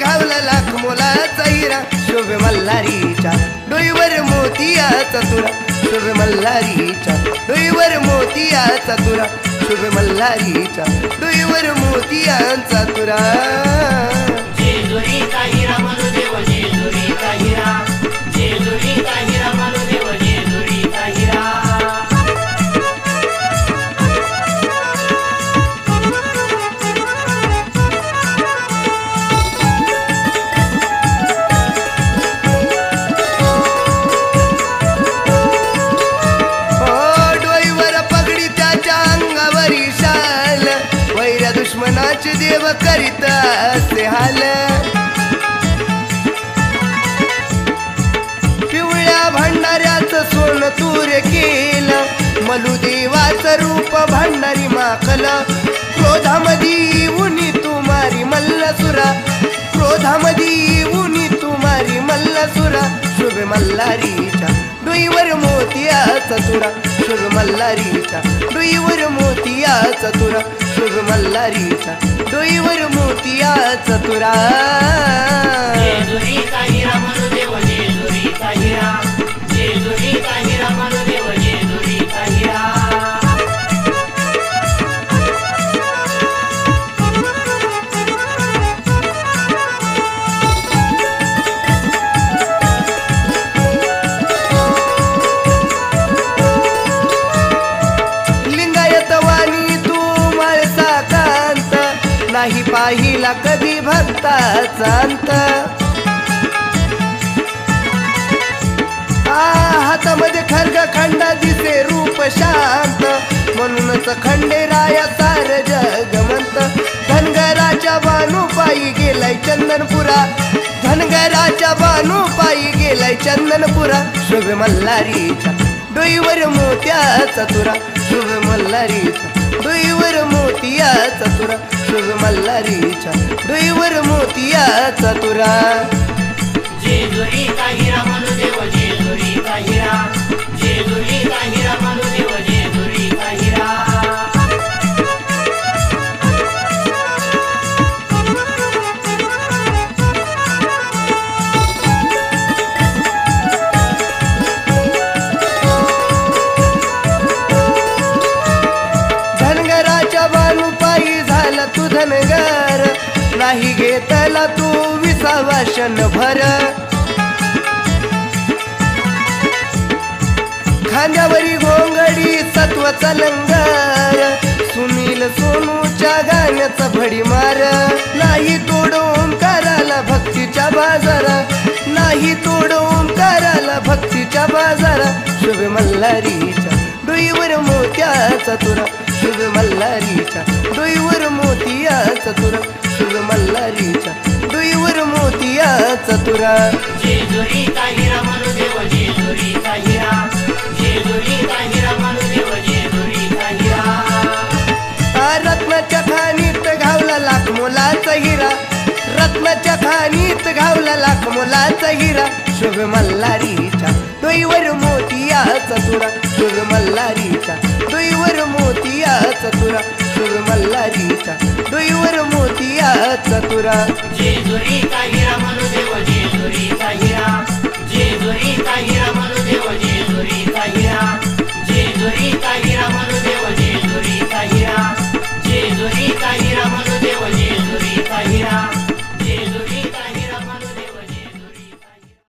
घावला लाख मोलाचा हिरा शोभे मल्हारीच्या डोईवर मोतियाचा तुरा शोभे मल्हारीच्या डोईवर मोतियाचा तुरा शोभे मल्हारीच्या डोईवर मोतियांचा तुरा करीत असे हाल. पिवळ्या भांडाऱ्याच सोन तूर केलं मलुदेवाचं रूप भांडारी माखल क्रोधामधी उनी तुमारी मल्लसुरा. क्रोधामधी उनी तुमारी मल्लसुरा. शुभ मल्हारीच्या डुईवर मोतियाचा तुरा. शुभ मल्हारीच्या डुईवर मोतियाचा तुरा. शुभ मल्हारीच्या डोईवर मोतियाचा तुरा. नाही पाहिला कधी भक्ताचा अंत. हातामध्ये खर्ग खंडा दिसे रूप शांत. म्हणूनच खंडेराया सार जगमंत. धनगराच्या बानू पायी गेलाय चंदनपुरा. धनगराच्या बानूपायी गेलाय चंदनपुरा. शुभ मल्हारीच्या डोईवर मोत्याचा तुरा शुभ मल्हारीच्या डोईवर मोतिया चतुरा. शुभ मल्हारीच्या डोईवर मोतियाचा तुरा. जेजुरी का हिरा म्हणू देव जेजुरी का हिरा. धनगर नाही घेतला तू विसावा क्षणभर खांद्यावरी घोंगडी सत्वचा लंगर सुनील सोनूच्या गाण्याचा भडी मार नाही तोडून कराला भक्तीच्या बाजारा नाही तोडून कराला भक्तीच्या बाजारा. शुभ मल्हारीच्या डोईवर मोत्याचा तुरा शुभ मल्हारीच्या डोईवर मोत्या आ, रत्नाच्या खाणीत घावला लाख मुलाचा हिरा. रत्नाच्या खाणीत घावला लाख मुलाचा हिरा. शुभ मल्हारीच्या दुईवर मोतिया तुरा. शुभ मल्हारीच्या दुईवर मोतिया तुरा. शुभ मल्हारीच्या दुईवर मोतिया तुरा.